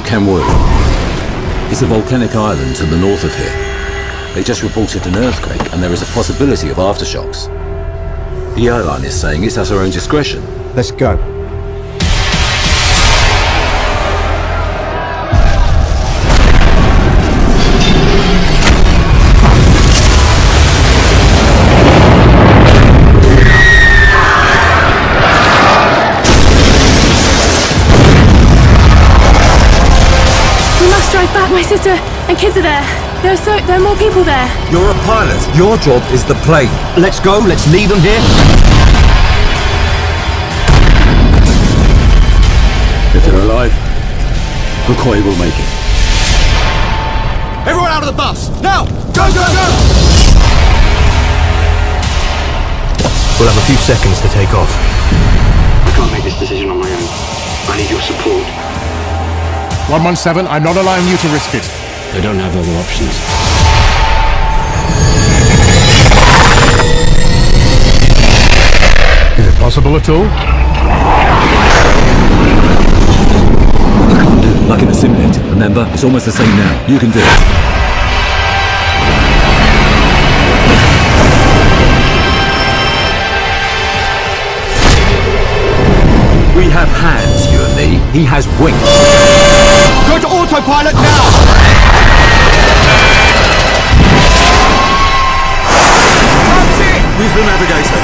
Kamwu. It's a volcanic island to the north of here. They just reported an earthquake and there is a possibility of aftershocks. The airline is saying it's at our own discretion. Let's go. We must back. My sister and kids are there. There are so there are more people there. You're a pilot. Your job is the plane. Let's go. Let's leave them here. If they're alive, McCoy will make it. Everyone out of the bus! Now! Go, go, go! We'll have a few seconds to take off. I can't make this decision on my own. I need your support. 117, I'm not allowing you to risk it. They don't have other options. Is it possible at all? I can do. Like in a simulator, remember? It's almost the same now. You can do it. We have hands, you and me. He has wings. Go to autopilot now! Use the navigator.